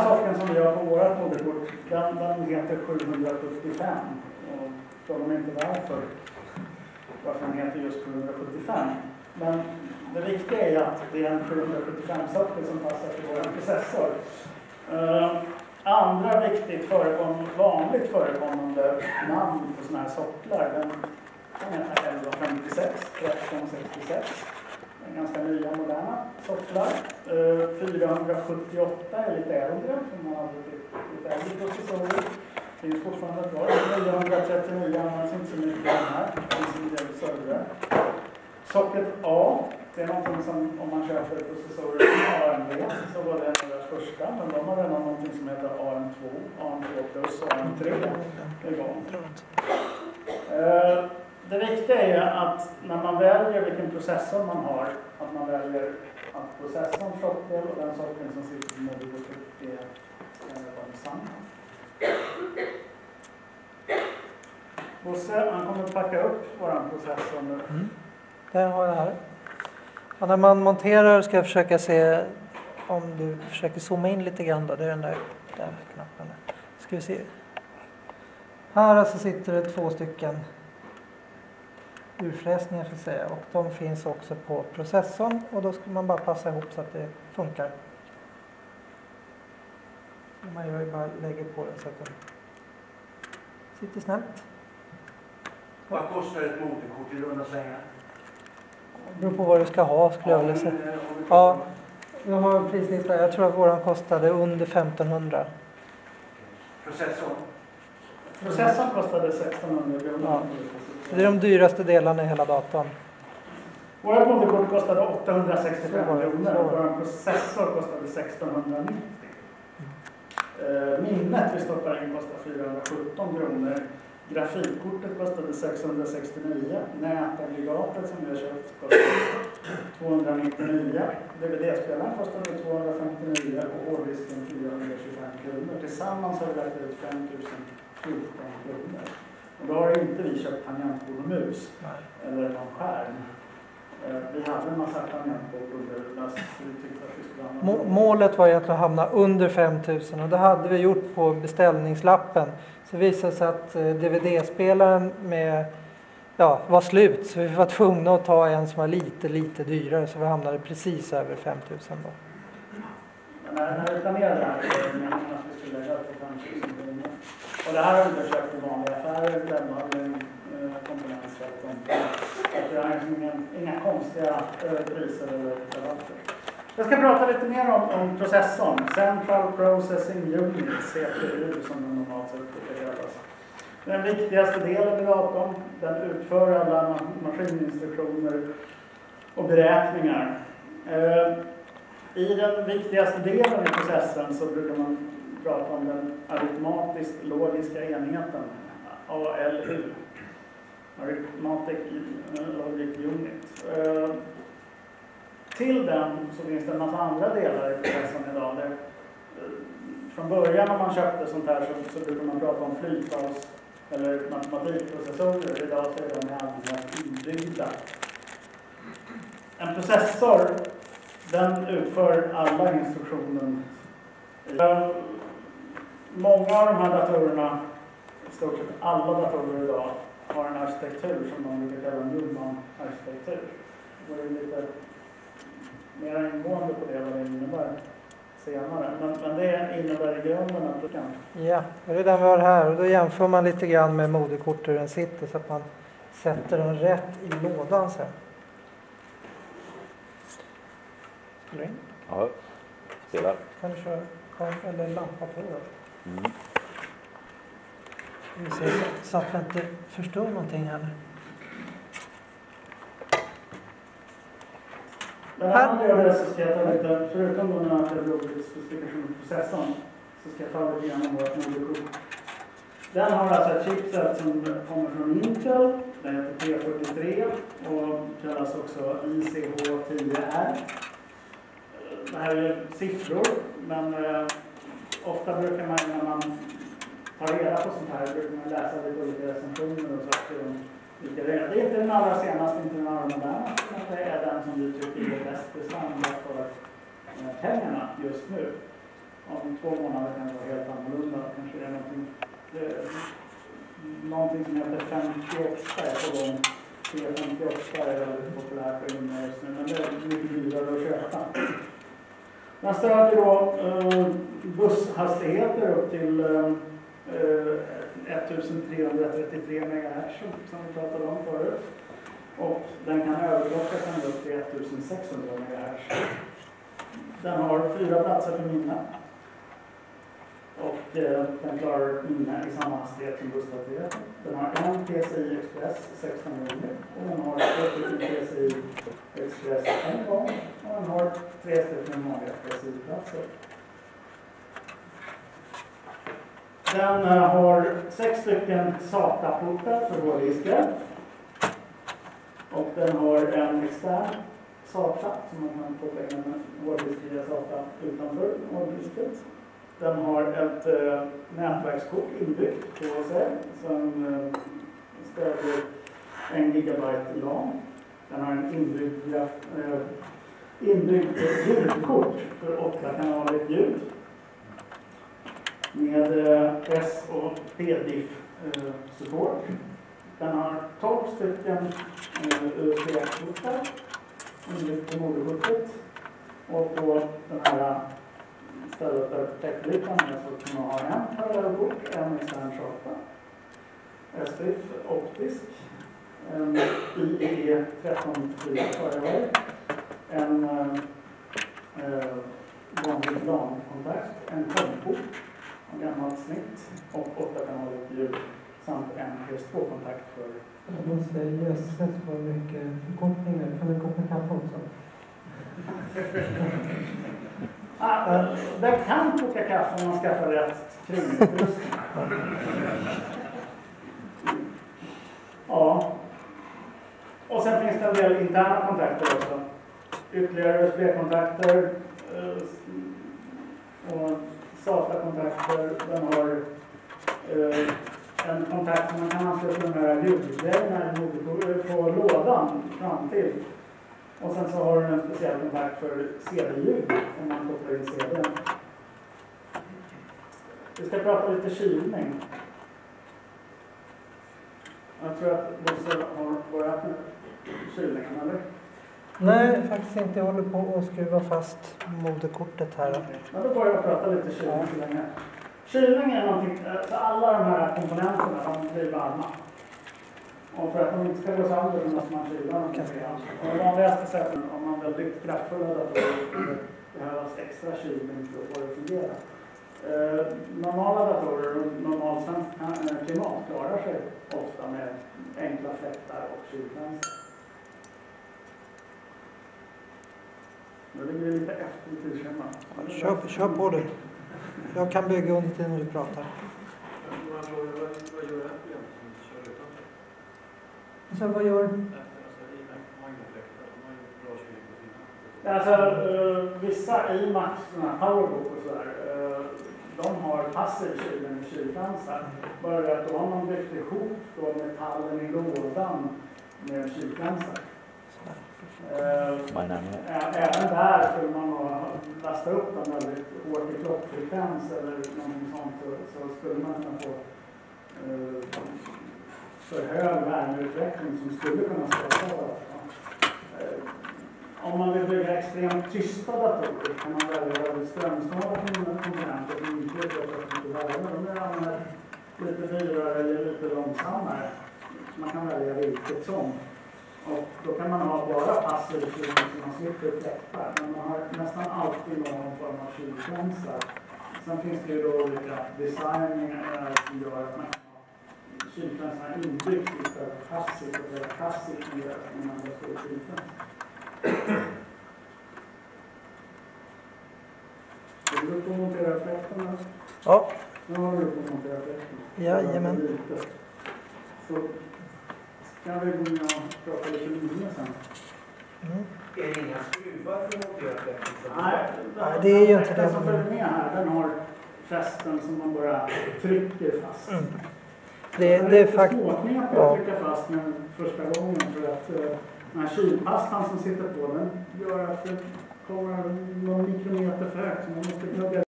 här sorten som vi har på vårt moderkort, den, den heter 775. Och fråga mig inte varför, varför den heter just 775. Men det viktiga är att det är en 775-sockel som passar till vår processor. Uh, andra viktigt förekommande, vanligt förekommande namn på sådana här socklar, den kan heta 1156, 1366 ganska nya moderna socklar. 478 eh, är lite äldre, som man hade lite äldre processorer. Finns fortfarande kvar. 939 används inte så mycket den här. Det finns en del servrar. Socket A, det är någonting som om man köper processorer från AMD så var det en av deras första, men de har redan någonting som heter AM2, AM2 plus och AM3 igång. Det viktiga är att när man väljer vilken processor man har, att man väljer att processorns sockel och den sockeln som sitter i moderbordet är samma. Bosse, han kommer att packa upp vår processor nu. Mm. Den har jag här. Ja, när man monterar ska jag försöka se om du försöker zooma in lite grann då. Det är den där, där knappen. Ska vi se. Här alltså sitter det två stycken urfräsningar så att säga och de finns också på processorn och då ska man bara passa ihop så att det funkar. Man gör ju bara lägger på den så att den sitter snällt. Vad kostar ett moderkort i runda slängar? Det beror på vad du ska ha skulle jag vilja säga. Ja, jag har prislista. Jag tror att våran kostade under 1500. Processorn? Processorn kostade 1600 kronor. Ja. Det är de dyraste delarna i hela datorn. Våra moderkort kostade 865 kronor och vår processor kostade 1690. Eh, minnet vi stoppar in kostar 417 kronor. Grafikkortet kostade 669. Nätaggregatet som vi har köpt kostade 299. DVD-spelaren kostade 259 och hårddisken 425 kronor. Tillsammans har vi lagt ut 5014 kronor. Och då har inte vi köpt tangentbord och mus Nej. eller någon skärm. Eh, vi hade en massa tangentbord under så vi tyckte att vi skulle Målet var ju att hamna under 5000 och det hade vi gjort på beställningslappen. Så det visade sig att eh, DVD-spelaren med ja, var slut så vi var tvungna att ta en som var lite, lite dyrare så vi hamnade precis över 5000 då. När, när vi planerade det här så var meningen att vi skulle lägga på 5000 kronor. Och det här har vi inte köpt i vanliga affärer, Glenmalmen, eh, och komponentköp. Det är liksom inga, inga konstiga eh, priser eller rabatter. Jag ska prata lite mer om, om processorn, Central Processing Unit, CPU som den normalt sett brukar kallas. Den viktigaste delen i datorn, den utför alla maskininstruktioner och beräkningar. Eh, i den viktigaste delen i processen så brukar man prata om den aritmatiskt logiska enheten, ALU. Arithmatic Logic Unit. Eh, till den så finns det en massa andra delar i processen idag. Där, eh, från början när man köpte sånt här så, så brukade man prata om flytals eller matematikprocessorer. Idag så är de i allmänhet inbyggda. En processor den utför alla instruktionen. Många av de här datorerna, i stort sett alla datorer idag, har en arkitektur som man brukar kalla Newman-arkitektur. Det går lite mer ingående på det, vad det innebär senare. Men, men det innebär i grunden att du kan... Ja, det är den vi har här och då jämför man lite grann med moderkortet hur den sitter så att man sätter den rätt i lådan sen. Spelar in? Ja, spelar. Kan du köra eller lampa på då? Mm. Så att vi inte förstår någonting här nu. Men här det så ska jag ta lite, förutom de här specifikationsprocessorn, så ska jag ta lite grann om vårt moderkort. Den har alltså ett chipset som kommer från Intel. Den heter P43 och kallas också ICH10R. Det här är siffror, men eh, ofta brukar man när man tar reda på sånt här, brukar man läsa lite olika recensioner och så om vilka det är. Det är inte den allra senaste, inte den allra modernaste, men det är den som vi tycker är bäst bestämd för eh, pengarna just nu. Om två månader kan det vara helt annorlunda. Kanske det är någonting, det, någonting som heter 58 är på gång. T58 är väldigt populärt på just nu, men det är mycket dyrare att köpa. Den stödjer då eh, busshastigheter upp till eh, 1333 MHz som vi pratade om förut. Och den kan överklockas ända upp till 1600 MHz. Den har fyra platser för minne. Den klarar inne i samma hastighet som busshastigheten. Den har en PCI Express 1600 och den har två stycken PCI Express en gång och den har tre stycken vanliga PCI-platser. Den eh, har sex stycken SATA-portar för hårddiskar. Och den har en extern SATA som man kan koppla in en hårddisk via SATA utanför hårddisket. Den har ett eh, nätverkskort inbyggt på sig som eh, stödjer en gigabyte LAN. Den har en inbyggd, eh, inbyggd ljudkort för åtta kanaler ljud med eh, S och PDIF eh, support. Den har 12 stycken eh, USB-portar inbyggt på moderkortet. Och på den här stället där täckbrytaren är så kan man ha en parallellport, en extern charta, SPIF optisk, en IEE 1394 firewire, en eh, vanlig LAN-kontakt, en komport, av gammalt snitt och åtta kanaler ljud samt en PS2-kontakt för Jag måste jösses vad mycket förkortningar. Kan du koppla kaffe också? Ah, eh, den kan koka kaffe om man skaffar rätt kringutrustning. Ja. Och sen finns det en del interna kontakter också. Ytterligare USB-kontakter eh, och SATA-kontakter. Den har eh, en kontakt som man kan ansluta de här ljudgrejerna i på lådan fram till. Och sen så har den en speciell kontakt för CD-ljud om man kopplar in CDn. Vi ska prata lite kylning. Jag tror att Bosse har börjat med kylningen, eller? Nej, faktiskt inte. Jag håller på att skruva fast moderkortet här. Men då börjar jag prata lite kylning så länge. Kylning är någonting, eh, för alla de här komponenterna, de blir varma. Och för att de inte ska gå sönder så måste man kyla dem lite grann. Och de vanligaste sätten, om man väldigt kraftfulla datorer, skulle det behövas extra kylning för att få det att fungera. Eh, normala datorer och normalsvenskt eh, klimat klarar sig ofta med enkla fläktar och kylfönster. Nu ligger vi lite efter i tidsschemat. Kör, kör på du. Jag kan bygga under tiden du pratar. Vad vad- vad gör det här programmet som inte kör utan? Så vad gör Alltså, i magnetfläktar, de har ju bra kylning på sina. Alltså, eh, vissa iMac, sådana här powerbook och sådär, eh, de har passiv kylning med kylfönster. Bara det att då har man byggt ihop då metallen i lådan med kylfönster. Eh, Vad ä- även där skulle man ha lasta upp dem väldigt hårt i klockfrekvens eller någonting sånt så, så skulle man kunna få för hög värmeutveckling som skulle kunna skapa datorn. Eh, om man vill bygga extremt tysta datorer kan man välja väldigt strömsnåla komponenter som inte är så mycket värme. De är lite dyrare eller lite långsammare. Man kan välja vilket som. Och då kan man ha bara passiv kylning så man slipper fläktar. Men man har nästan alltid någon form av kylkänsla. Sen finns det ju då olika designer som gör att man kan ha kylfönstren inbyggt istället för passivt och det är passivt som gör att man har stort kylfönster. Vill du på montera fläktarna? Ja, Nu har du på montera fläktarna. Jajamän. Så kan vi gå in och prata lite minne sen. mm. Är det inga skruvar för montera? Nej, Nej, det är ju inte den det. som följer med här, den har fästen som man bara trycker fast. Mm. Det, det är faktiskt... ja. att trycka fast den första gången för att eh, den här kylpastan som sitter på den gör att det kommer någon mikrometer för högt